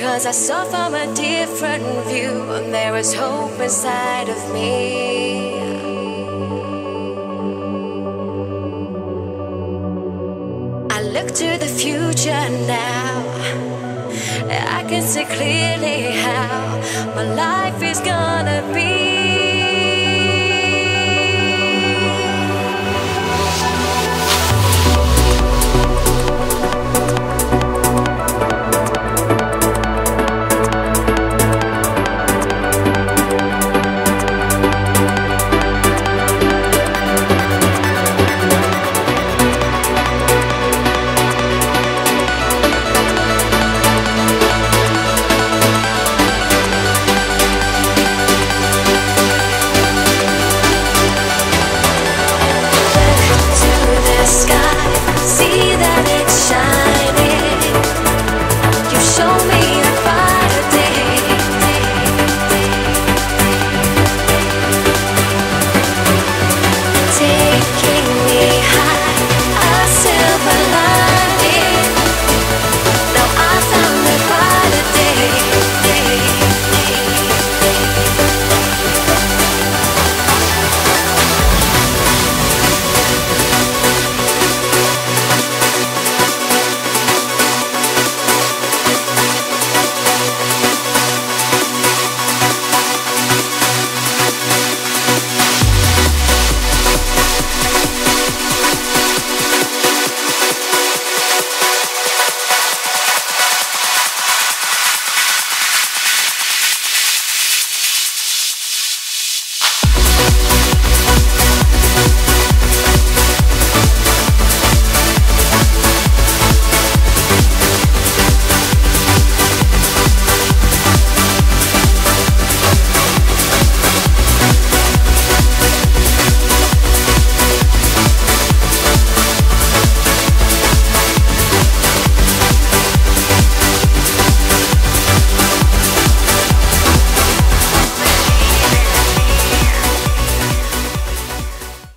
Cause I saw from a different view, and there is hope inside of me. I look to the future now. I can see clearly how my life is gonna be.